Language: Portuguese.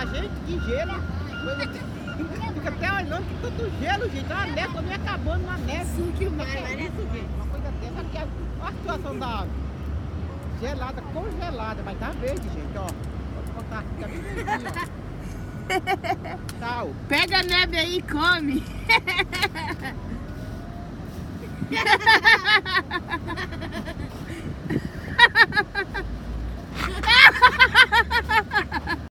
A gente que gelo, fica até olhando que tanto gelo, gente. Olha A neve tá também acabando na neve. Sim, que mais, né? isso, gente. Uma coisa dessa aqui, é, olha a situação da água. Gelada, congelada, mas tá verde, gente, ó. Vou botar aqui, tá bem verdinho, ó. Tal. Pega a neve aí e come.